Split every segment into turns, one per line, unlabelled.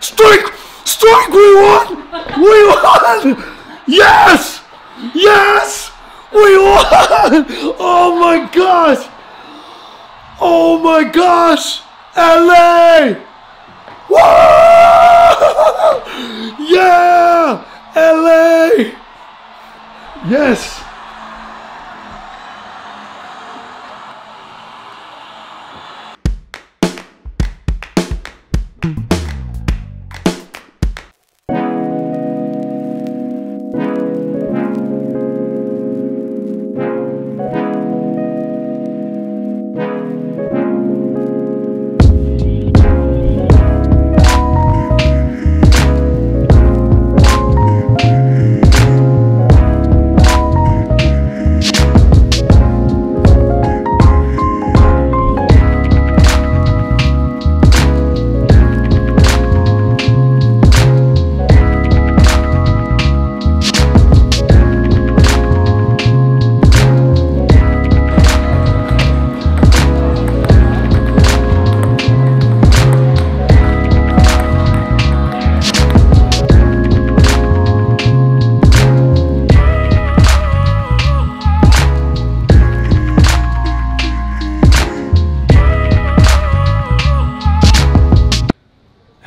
Strike! Strike! We won! We won! Yes! Yes! We won! Oh my gosh! Oh my gosh! LA! Woo! Yeah! LA! Yes!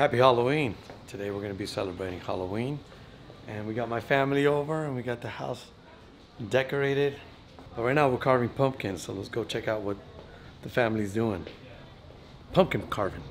Happy Halloween. Today we're going to be celebrating Halloween. And we got my family over and we got the house decorated. But right now we're carving pumpkins, so let's go check out what the family's doing. Pumpkin carving.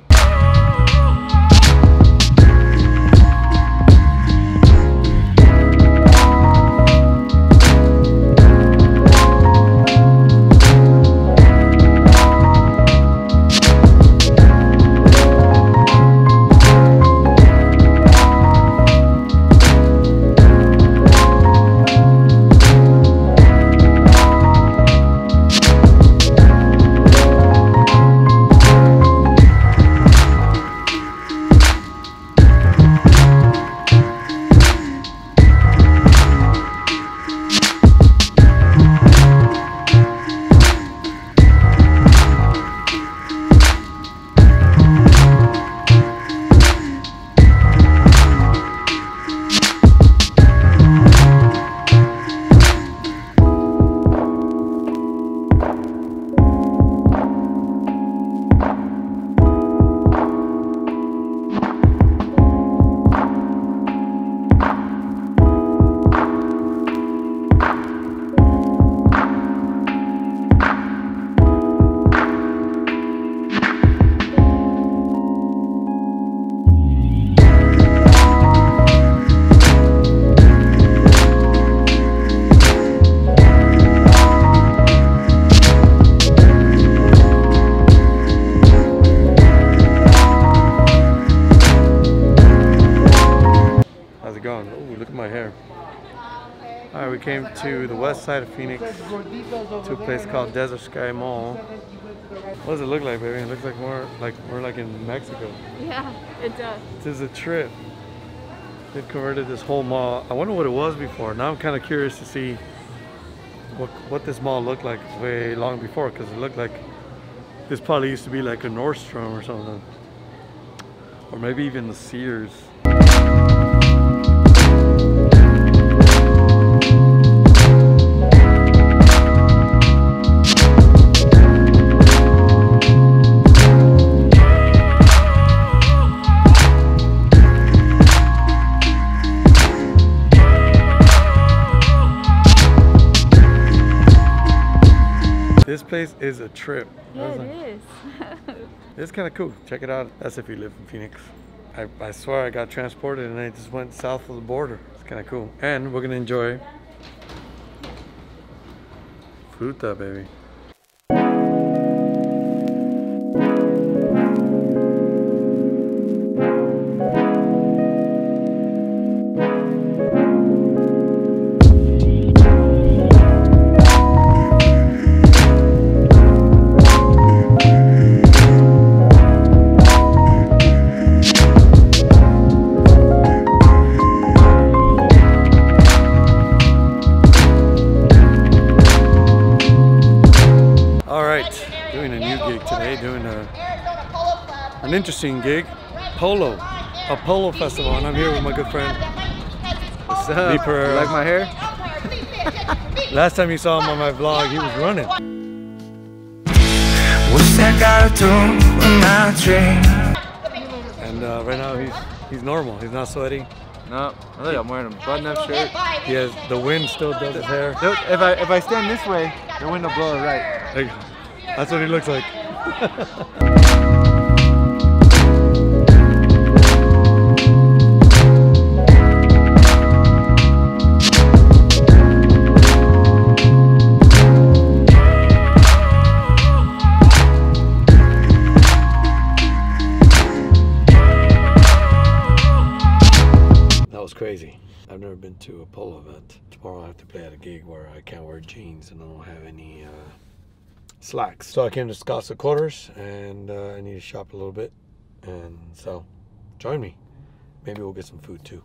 To the west side of Phoenix to a place called Desert Sky Mall. What does it look like, baby? It looks like more like we're like in Mexico.
Yeah, it does.
This is a trip. They've converted this whole mall. I wonder what it was before. Now I'm kind of curious to see what what this mall looked like way long before, because it looked like this probably used to be like a Nordstrom or something, or maybe even the Sears. This place is a trip.
Yeah, it
like,
is.
It's kind of cool. Check it out. That's if you live in Phoenix. I, I swear I got transported and I just went south of the border. It's kind of cool. And we're going to enjoy fruta, baby. Right, doing a new gig today, doing a, an interesting gig, polo. a polo Festival, and I'm here with my good friend.
What's up?
Lee
You like my hair?
Last time you saw him on my vlog, he was running.
What's that gotta do when I dream?
And uh, right now he's he's normal. He's not sweaty.
No, I think I'm wearing a button-up shirt.
He has the wind still does his hair.
If I if I stand this way, the wind will blow it right.
That's what he looks like. That was crazy. I've never been to a polo event. Tomorrow I have to play at a gig where I can't wear jeans and I don't have any uh, slacks. So I came to Scottsdale Quarters and uh, I need to shop a little bit. And so join me. Maybe we'll get some food too.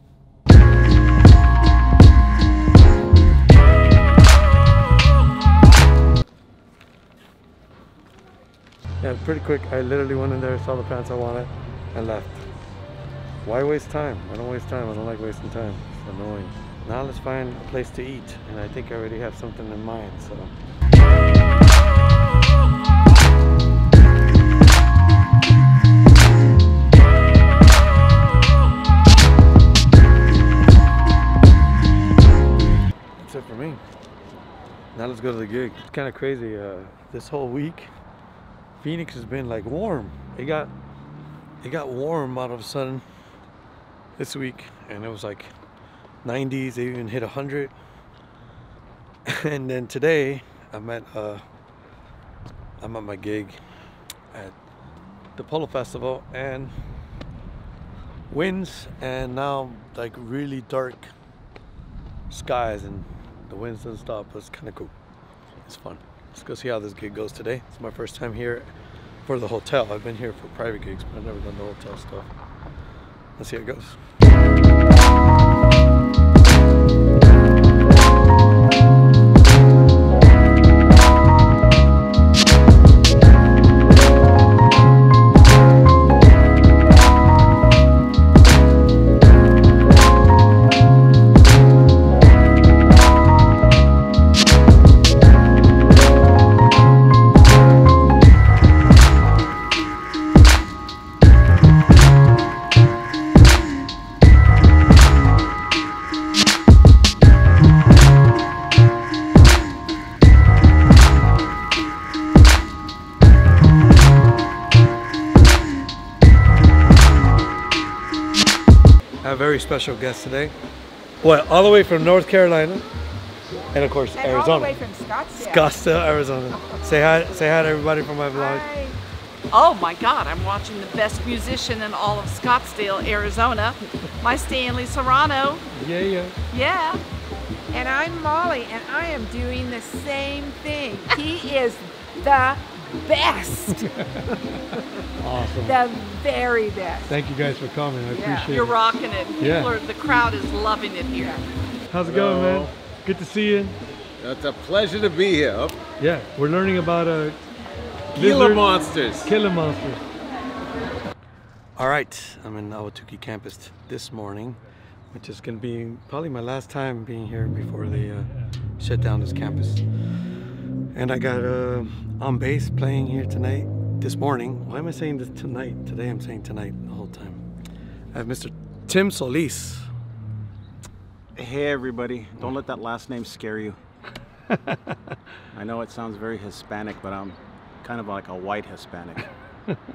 Yeah, pretty quick. I literally went in there, saw the pants I wanted, and left. Why waste time? I don't waste time. I don't like wasting time. It's annoying. Now let's find a place to eat, and I think I already have something in mind. So. That's it for me. Now let's go to the gig. It's kind of crazy. Uh, this whole week, Phoenix has been like warm. It got it got warm all of a sudden this week, and it was like 90s. They even hit 100. And then today, I'm at uh, I'm at my gig at the Polo Festival, and winds, and now like really dark skies, and the winds don't stop. It's kind of cool. It's fun. Let's go see how this gig goes today. It's my first time here for the hotel. I've been here for private gigs, but I've never done the hotel stuff. Let's see how it goes. Have a very special guest today. Well, all the way from North Carolina, and of course
And
Arizona.
all the way from Scottsdale.
Scottsdale, Arizona. Say hi, say hi to everybody from my vlog.
Hi.
Oh my God, I'm watching the best musician in all of Scottsdale, Arizona, my Stanley Serrano.
Yeah, yeah.
Yeah.
And I'm Molly, and I am doing the same thing. He is the best,
Awesome.
the very best.
Thank you guys for coming. I
Yeah.
appreciate
You're
it.
rocking it. People
Yeah.
are, the crowd is loving it here.
How's it going, man? Good to see you.
It's a pleasure to be here.
Yeah, we're learning about uh, killer
monsters.
Killer monsters. All right, I'm in Ahwatukee campus this morning, which is going to be probably my last time being here before they uh, shut down this campus. And I got uh, on bass playing here tonight, this morning. Why am I saying this tonight? Today I'm saying tonight the whole time. I have Mr. Tim Solis.
Hey everybody, don't let that last name scare you. I know it sounds very Hispanic, but I'm kind of like a white Hispanic.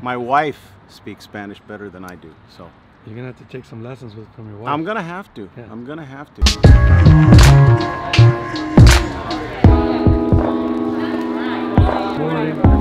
My wife speaks Spanish better than I do, so
You're to have to take some lessons with from your wife.
I'm gonna have to.
Yeah.
I'm gonna have to.
Morning.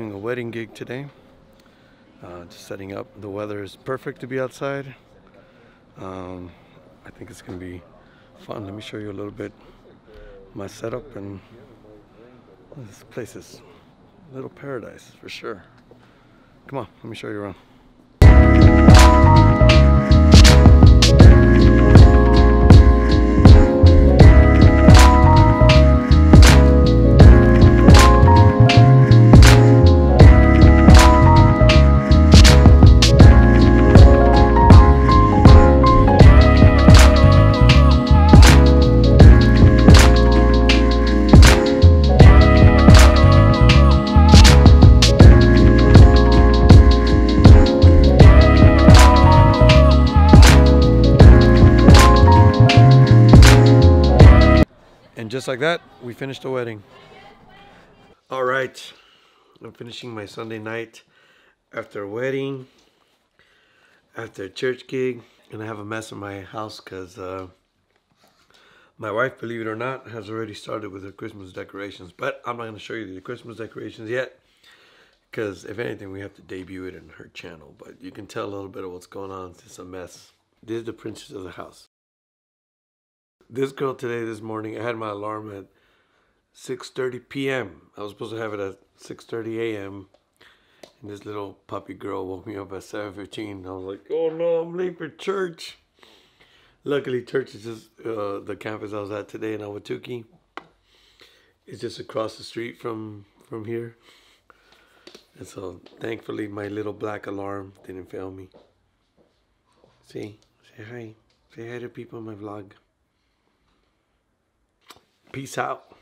Doing a wedding gig today. Uh, just setting up. The weather is perfect to be outside. Um, I think it's gonna be fun. Let me show you a little bit my setup and this place is a little paradise for sure. Come on, let me show you around. Just like that, we finished the wedding. All right, I'm finishing my Sunday night after a wedding, after a church gig, and I have a mess in my house because uh, my wife, believe it or not, has already started with her Christmas decorations. But I'm not going to show you the Christmas decorations yet because if anything, we have to debut it in her channel. But you can tell a little bit of what's going on. It's a mess. This is the princess of the house this girl today this morning i had my alarm at 6.30 p.m i was supposed to have it at 6.30 a.m and this little puppy girl woke me up at 7.15 i was like oh no i'm late for church. Luckily church is just uh, the campus i was at today in ahwatukee. It's just across the street from from here. And so thankfully my little black alarm didn't fail me. See? Say hi. Say hi to people in my vlog Peace out.